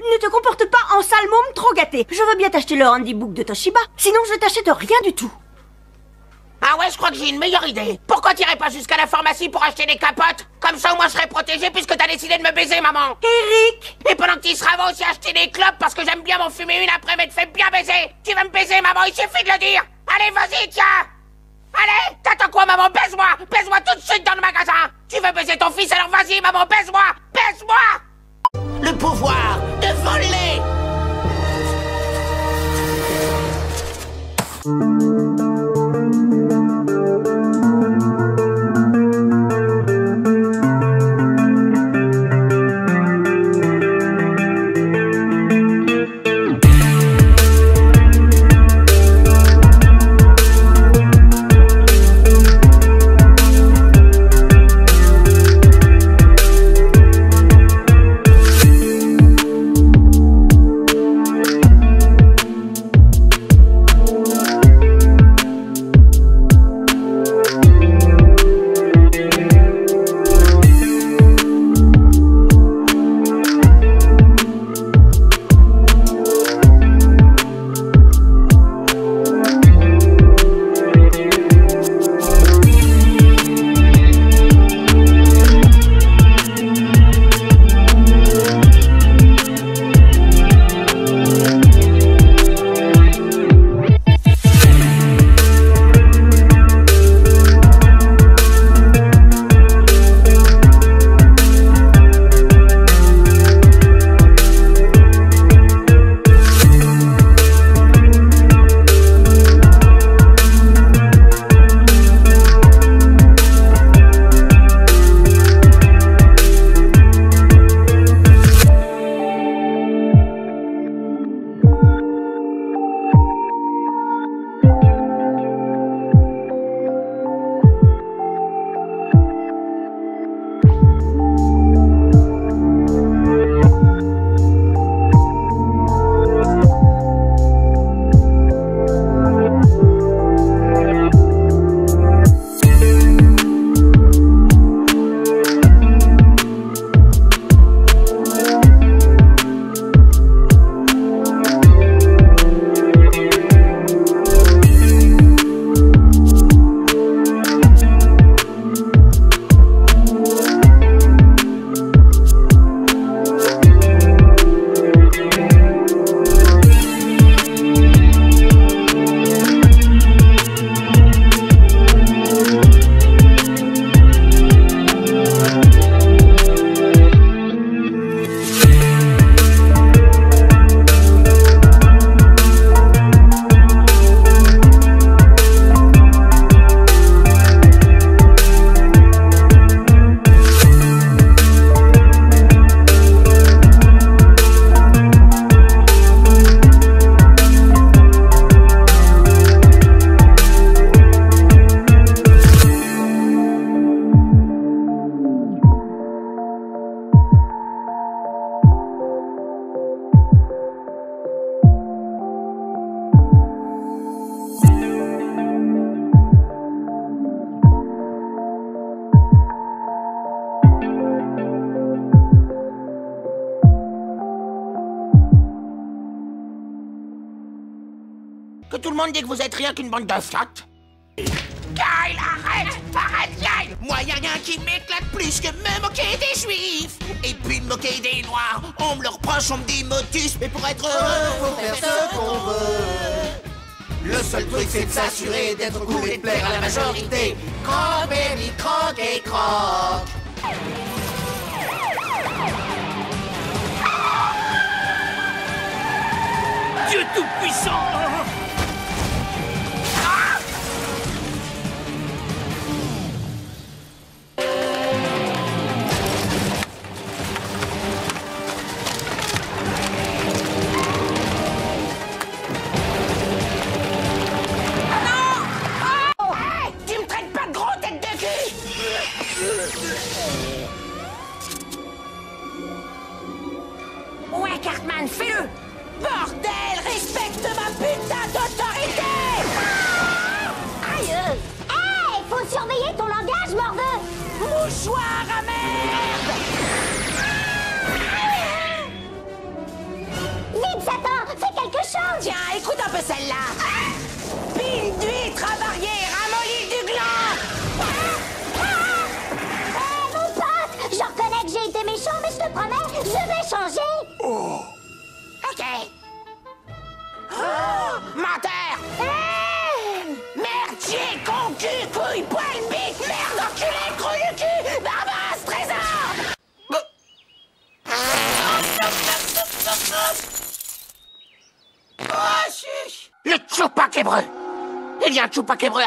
Ne te comporte pas en sale môme trop gâté. Je veux bien t'acheter le handybook de Toshiba, sinon je t'achète rien du tout. Ah ouais, je crois que j'ai une meilleure idée. Pourquoi t'irais pas jusqu'à la pharmacie pour acheter des capotes Comme ça, au moins, je serais protégé puisque t'as décidé de me baiser, maman. Eric Et pendant que tu seras, va aussi acheter des clopes parce que j'aime bien m'en fumer une après, mais te fais bien baiser. Tu veux me baiser, maman Il suffit de le dire. Allez, vas-y, tiens. Allez, t'attends quoi, maman Baise-moi Baise-moi tout de suite dans le magasin Tu veux baiser ton fils, alors vas-y, maman, baise-moi Baise-moi Le pouvoir Que tout le monde dit que vous êtes rien qu'une bande de flottes. Kyle, arrête Arrête, Kyle Moi, y'a rien qui m'éclate plus que me moquer des juifs Et puis me moquer des noirs On me le reproche, on me dit motus Mais pour être heureux, faut faire ce qu'on veut. Le seul truc, c'est de s'assurer d'être cool et de plaire à la majorité. Croque, baby, croque et croque. Dieu Tout-Puissant Tchoupac-Hébreu Il y a un Tchoupac-Hébreu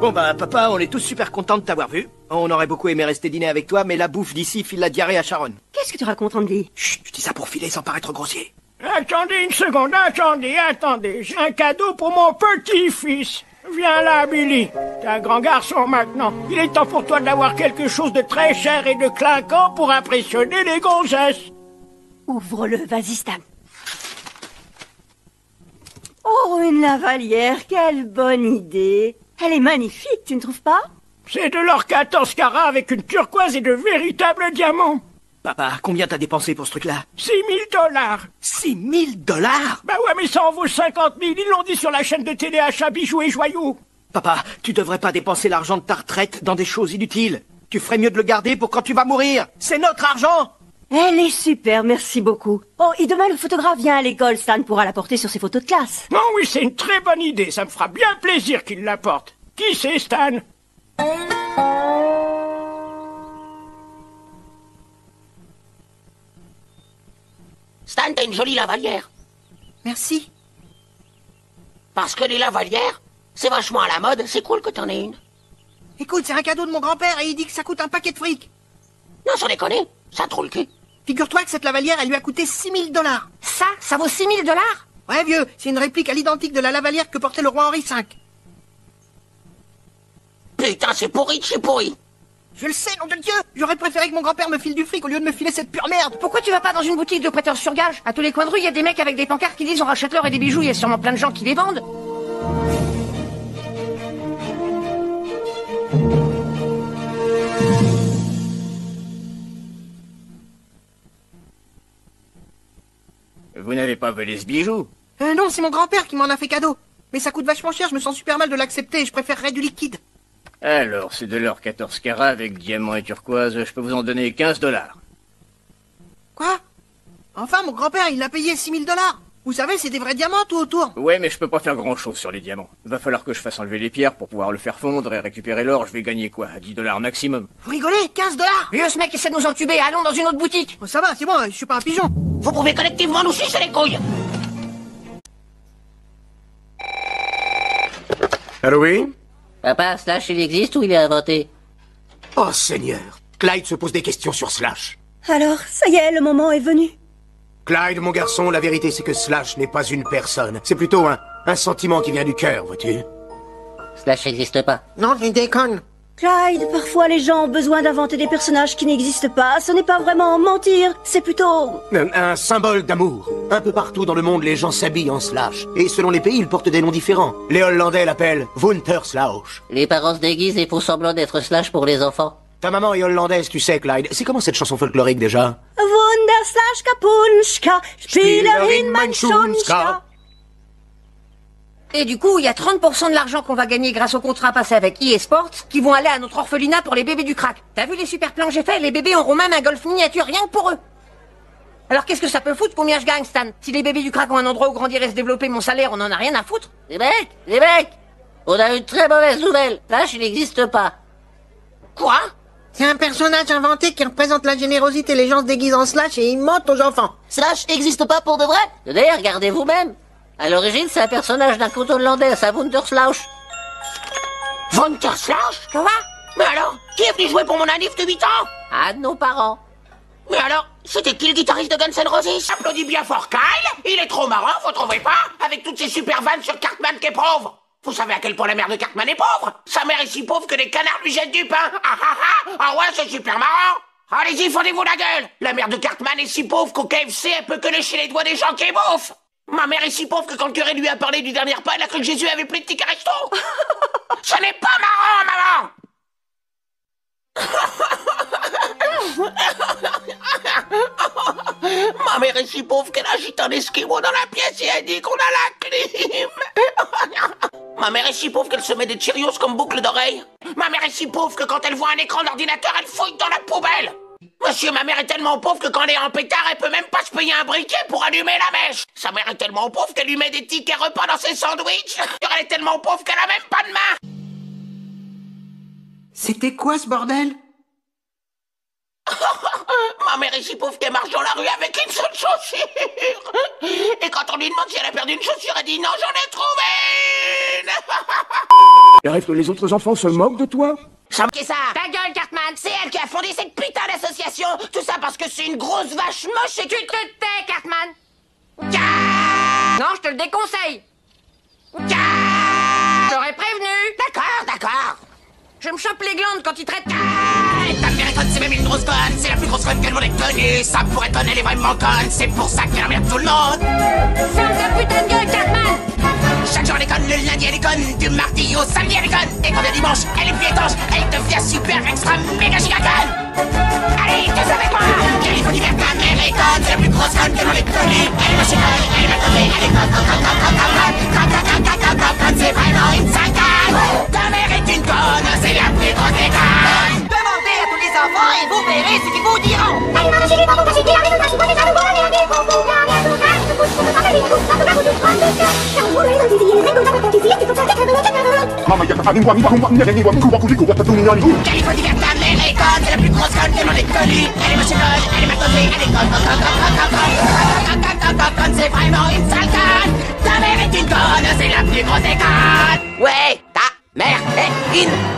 Bon bah papa, on est tous super contents de t'avoir vu. On aurait beaucoup aimé rester dîner avec toi, mais la bouffe d'ici file la diarrhée à Sharon. Qu'est-ce que tu racontes, Andy Chut, je dis ça pour filer sans paraître grossier. Attendez une seconde, attendez, attendez. J'ai un cadeau pour mon petit-fils. Viens là, Billy. T'es un grand garçon maintenant. Il est temps pour toi d'avoir quelque chose de très cher et de clinquant pour impressionner les gonzesses. Ouvre-le, vas-y, Stan. Oh, une lavalière, quelle bonne idée. Elle est magnifique, tu ne trouves pas? C'est de l'or 14 carats avec une turquoise et de véritables diamants. Papa, combien t'as dépensé pour ce truc-là? 6 000 dollars. 6 000 dollars? Bah ouais, mais ça en vaut 50 000. Ils l'ont dit sur la chaîne de télé achat bijoux et joyaux. Papa, tu devrais pas dépenser l'argent de ta retraite dans des choses inutiles. Tu ferais mieux de le garder pour quand tu vas mourir. C'est notre argent Elle est super, merci beaucoup. Oh, et demain, le photographe vient à l'école. Stan pourra la porter sur ses photos de classe. Non, oui, c'est une très bonne idée. Ça me fera bien plaisir qu'il l'apporte. Qui c'est, Stan? Stan, t'as une jolie lavalière. Merci. Parce que les lavalières, c'est vachement à la mode, c'est cool que t'en aies une. Écoute, c'est un cadeau de mon grand-père et il dit que ça coûte un paquet de fric. Non, sans déconner, ça trouve le cul. Figure-toi que cette lavalière, elle lui a coûté 6 000 dollars. Ça, ça vaut 6000 dollars? Ouais, vieux, c'est une réplique à l'identique de la lavalière que portait le roi Henri V. Putain, c'est pourri de chez pourri. Je le sais, nom de Dieu J'aurais préféré que mon grand-père me file du fric au lieu de me filer cette pure merde Pourquoi tu vas pas dans une boutique de prêteurs sur gage À tous les coins de rue, il y a des mecs avec des pancartes qui disent on rachète l'or et des bijoux, il y a sûrement plein de gens qui les vendent. N'avez pas volé ce bijou Euh, non, c'est mon grand-père qui m'en a fait cadeau. Mais ça coûte vachement cher, je me sens super mal de l'accepter et je préférerais du liquide. Alors, c'est de l'or 14 carats avec diamants et turquoise, je peux vous en donner 15 dollars. Quoi? Enfin, mon grand-père, il l'a payé 6 000 dollars. Vous savez, c'est des vrais diamants tout autour. Ouais, mais je peux pas faire grand chose sur les diamants. Va falloir que je fasse enlever les pierres pour pouvoir le faire fondre et récupérer l'or, je vais gagner quoi 10 dollars maximum. Vous rigolez 15 dollars Vieux, ce mec essaie de nous entuber, allons dans une autre boutique. Oh, Ça va, c'est bon, je suis pas un pigeon. Vous pouvez collectivement nous sucer les couilles. Allô, oui Papa, Slash, il existe ou il est inventé Oh, Seigneur Clyde se pose des questions sur Slash. Alors, ça y est, le moment est venu. Clyde, mon garçon, la vérité c'est que Slash n'est pas une personne. C'est plutôt un, un sentiment qui vient du cœur, vois-tu Slash n'existe pas. Non, il déconne. Clyde, parfois les gens ont besoin d'inventer des personnages qui n'existent pas. Ce n'est pas vraiment mentir, c'est plutôt... un, un symbole d'amour. Un peu partout dans le monde, les gens s'habillent en Slash. Et selon les pays, ils portent des noms différents. Les Hollandais l'appellent Wunterslausch. Les parents se déguisent et font semblant d'être Slash pour les enfants. Ta maman est hollandaise, tu sais, Clyde. C'est comment cette chanson folklorique déjà Wunderslaschka Punschka, Spielerin mein Schunschka. Et du coup, il y a 30% de l'argent qu'on va gagner grâce au contrat passé avec EA Sports qui vont aller à notre orphelinat pour les bébés du crack. T'as vu les super plans que j'ai faits? Les bébés auront même un golf miniature rien que pour eux. Alors qu'est-ce que ça peut foutre Combien je gagne, Stan? Si les bébés du crack ont un endroit où grandir et se développer, mon salaire, on en a rien à foutre. Les mecs Les mecs On a une très mauvaise nouvelle. Slash, il n'existe pas. Quoi? C'est un personnage inventé qui représente la générosité. Les gens se déguisent en Slash et ils mentent aux enfants. Slash n'existe pas pour de vrai Tenez, regardez vous-même. À l'origine, c'est un personnage d'un conte hollandais, c'est Wunderslausch. Wunderslausch Quoi Mais alors, qui est venu jouer pour mon anif de 8 ans? Ah, de nos parents. Mais alors, c'était qui le guitariste de Guns N' Roses? Applaudis bien fort Kyle Il est trop marrant, vous trouvez pas Avec toutes ces super vannes sur Cartman qui est pauvre Vous savez à quel point la mère de Cartman est pauvre. Sa mère est si pauvre que les canards lui jettent du pain. Ah ah ah. Ah ouais, c'est super marrant. Allez-y, fendez-vous la gueule. La mère de Cartman est si pauvre qu'au KFC, elle peut que lécher les doigts des gens qui bouffent Ma mère est si pauvre que quand le curé lui a parlé du dernier repas, elle a cru que Jésus avait pris de tickets resto Ce n'est pas marrant, maman. Ma mère est si pauvre qu'elle agite un esquimau dans la pièce et elle dit qu'on a la clim. Ma mère est si pauvre qu'elle se met des Cheerios comme boucle d'oreille. Ma mère est si pauvre que quand elle voit un écran d'ordinateur, elle fouille dans la poubelle. Monsieur, ma mère est tellement pauvre que quand elle est en pétard, elle peut même pas se payer un briquet pour allumer la mèche. Sa mère est tellement pauvre qu'elle lui met des tickets repas dans ses sandwichs. Elle est tellement pauvre qu'elle a même pas de main. C'était quoi ce bordel? Ma mère est si pauvre qu'elle marche dans la rue avec une seule chaussure. Et quand on lui demande si elle a perdu une chaussure, elle dit non, j'en ai trouvé une. Il arrive que les autres enfants se moquent de toi? Qu'est-ce ça? Ta gueule, Cartman! C'est elle qui a fondé cette putain d'association! Tout ça parce que c'est une grosse vache moche et Tu te tais, Cartman! Non, je te le déconseille! Je t'aurais prévenu! D'accord, d'accord Je me chope les glandes quand il traite... Ta mère est conne, c'est même une grosse conne, c'est la plus grosse conne que le monde ait connue. Ça pourrait être elle est vraiment conne, c'est pour ça qu'elle emmerde tout le monde. Ferme ta putain de gueule, Cartman Chaque jour elle est conne, le lundi elle est conne, du mardi au samedi elle est conne. Et quand le dimanche, elle est plus étanche, elle devient super extra méga giga conne. Allez, tous avec moi Ta mère est une conne. C'est plus. Demandez à tous les enfants et vous verrez ce qu'ils vous diront Il faut dire que ta mère est conne, c'est la plus grosse conne que monde ait connue. Elle est conne, elle est mal tombée, elle est conne, conne, conne, conne, conne, conne, conne, conne, conne, c'est vraiment une sale conne. Ta mère est une conne, c'est la plus grosse des connes. Ouais, ta mère est une...